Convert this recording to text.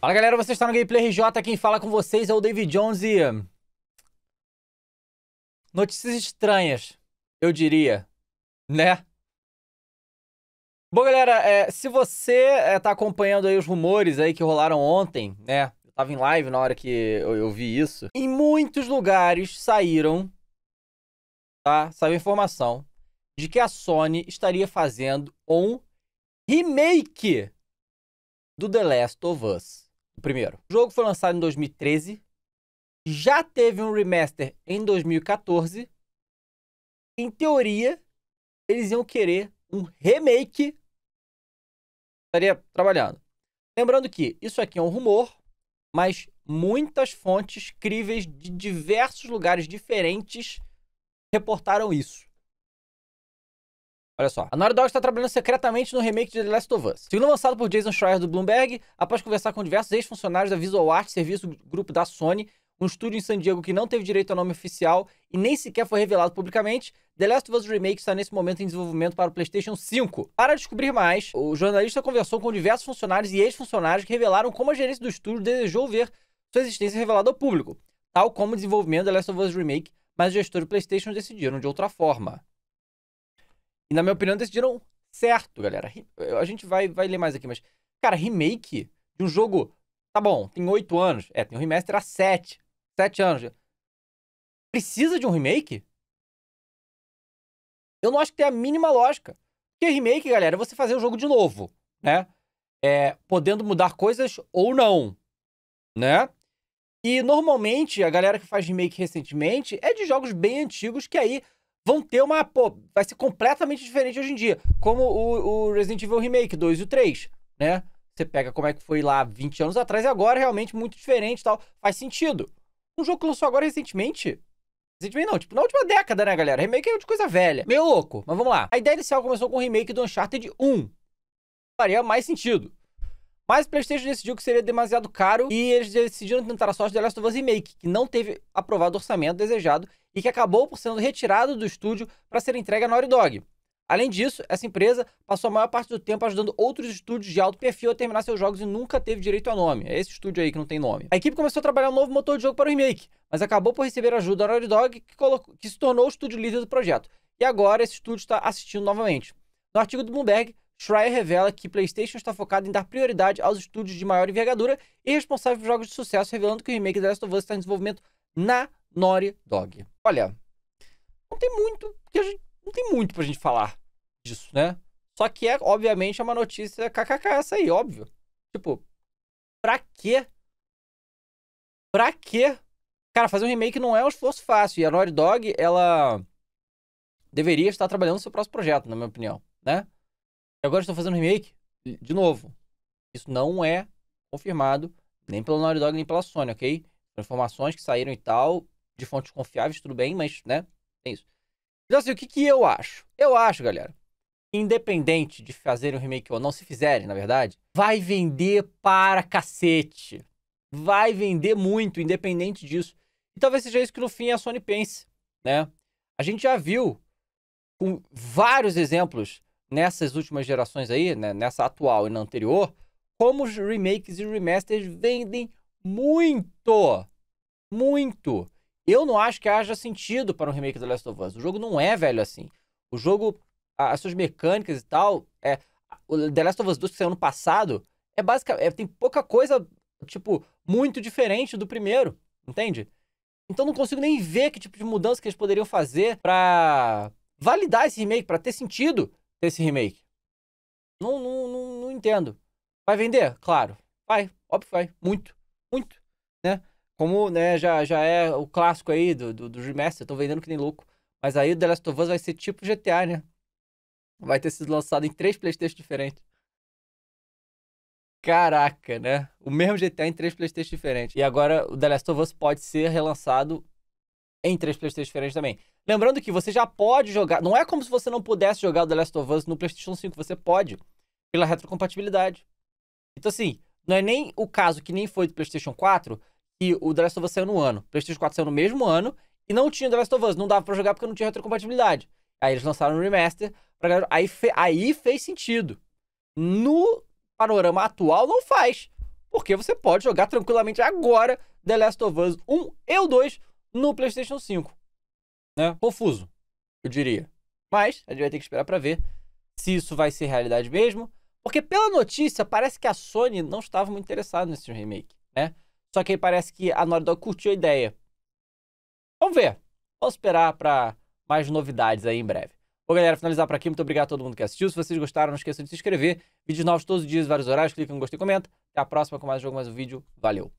Fala galera, você está no Gameplay RJ, quem fala com vocês é o David Jones e... Notícias estranhas, eu diria, né? Bom galera, é, se você é, tá acompanhando aí os rumores aí que rolaram ontem, né? Eu tava em live na hora que eu, eu vi isso. Em muitos lugares saíram, tá? Saiu informação de que a Sony estaria fazendo um remake do The Last of Us. O primeiro. O jogo foi lançado em 2013. Já teve um remaster em 2014. Em teoria, eles iam querer um remake. Estaria trabalhando. Lembrando que isso aqui é um rumor, mas muitas fontes críveis de diversos lugares diferentes reportaram isso. Olha só. A Naughty Dog está trabalhando secretamente no remake de The Last of Us. Segundo lançado por Jason Schreier do Bloomberg, após conversar com diversos ex-funcionários da Visual Art, serviço do grupo da Sony, um estúdio em San Diego que não teve direito ao nome oficial e nem sequer foi revelado publicamente, The Last of Us Remake está nesse momento em desenvolvimento para o PlayStation 5. Para descobrir mais, o jornalista conversou com diversos funcionários e ex-funcionários que revelaram como a gerência do estúdio desejou ver sua existência revelada ao público, tal como o desenvolvimento The Last of Us Remake, mas os gestores do PlayStation decidiram de outra forma. E na minha opinião decidiram certo, galera. A gente vai, vai ler mais aqui, mas. Cara, remake de um jogo. Tá bom, tem oito anos. É, tem um remaster há sete. Sete anos. Precisa de um remake? Eu não acho que tem a mínima lógica. Porque remake, galera, é você fazer o jogo de novo, né? É, podendo mudar coisas ou não, né? E normalmente a galera que faz remake recentemente é de jogos bem antigos que aí vão ter uma. Pô, vai ser completamente diferente hoje em dia. Como o, o Resident Evil Remake 2 e o 3, né? Você pega como é que foi lá 20 anos atrás e agora é realmente muito diferente e tal. Faz sentido. Um jogo que lançou agora recentemente. Recentemente não, tipo, na última década, né, galera? Remake é de coisa velha. Meio louco, mas vamos lá. A ideia inicial começou com o remake do Uncharted 1. Faria mais sentido. Mas o PlayStation decidiu que seria demasiado caro e eles decidiram tentar a sorte The Last of Us Remake, que não teve aprovado o orçamento desejado e que acabou por sendo retirado do estúdio para ser entregue à Naughty Dog. Além disso, essa empresa passou a maior parte do tempo ajudando outros estúdios de alto perfil a terminar seus jogos e nunca teve direito a nome. É esse estúdio aí que não tem nome. A equipe começou a trabalhar um novo motor de jogo para o remake, mas acabou por receber ajuda da Naughty Dog, que, colocou, que se tornou o estúdio líder do projeto. E agora esse estúdio está assistindo novamente. No artigo do Bloomberg, Schreier revela que PlayStation está focado em dar prioridade aos estúdios de maior envergadura e responsável por jogos de sucesso, revelando que o remake The Last of Us está em desenvolvimento na Naughty Dog. Olha, não tem muito, gente, não tem muito pra gente falar disso, né? Só que é, obviamente, é uma notícia kkk essa aí, óbvio. Tipo, pra quê? Pra quê? Cara, fazer um remake não é um esforço fácil. E a Naughty Dog, ela deveria estar trabalhando no seu próximo projeto, na minha opinião, né? E agora estou fazendo remake, de novo. Isso não é confirmado nem pela Naughty Dog nem pela Sony, ok? Informações que saíram e tal, de fontes confiáveis, tudo bem, mas, né? É isso. Então, assim, o que, que eu acho? Eu acho, galera, independente de fazerem um remake ou não, se fizerem, na verdade, vai vender para cacete. Vai vender muito, independente disso. E talvez seja isso que no fim a Sony pense, né? A gente já viu com vários exemplos nessas últimas gerações aí, né, nessa atual e na anterior, como os remakes e remasters vendem muito. Muito. Eu não acho que haja sentido para um remake do Last of Us. O jogo não é velho assim. O jogo, as suas mecânicas e tal, é o The Last of Us 2 que saiu ano passado, é basicamente, é, tem pouca coisa, tipo, muito diferente do primeiro, entende? Então não consigo nem ver que tipo de mudança que eles poderiam fazer para validar esse remake, para ter sentido desse remake? Não, não, não, não entendo. Vai vender? Claro. Vai. Óbvio que vai. Muito. Muito. Né? Como né, já, já é o clássico aí do, do, do remaster. Tô vendendo que nem louco. Mas aí o The Last of Us vai ser tipo GTA, né? Vai ter sido lançado em três Playstations diferentes. Caraca, né? O mesmo GTA em três Playstations diferentes. E agora o The Last of Us pode ser relançado em três Playstations diferentes também. Lembrando que você já pode jogar. Não é como se você não pudesse jogar o The Last of Us no PlayStation 5. Você pode, pela retrocompatibilidade. Então, assim, não é nem o caso que nem foi do PlayStation 4, que o The Last of Us saiu no ano. O PlayStation 4 saiu no mesmo ano e não tinha The Last of Us. Não dava pra jogar porque não tinha retrocompatibilidade. Aí eles lançaram um remaster. Pra... Aí, fe... aí fez sentido. No panorama atual, não faz. porque você pode jogar tranquilamente agora The Last of Us 1 e o 2 no PlayStation 5. Né? Confuso, eu diria. Mas a gente vai ter que esperar para ver se isso vai ser realidade mesmo. Porque pela notícia, parece que a Sony não estava muito interessada nesse remake, né? Só que aí parece que a Naughty Dog curtiu a ideia. Vamos ver. Vamos esperar para mais novidades aí em breve. Bom, galera, finalizar por aqui. Muito obrigado a todo mundo que assistiu. Se vocês gostaram, não esqueçam de se inscrever. Vídeos novos todos os dias, vários horários. Clica no gostei e comenta. Até a próxima com mais um jogo, mais um vídeo. Valeu!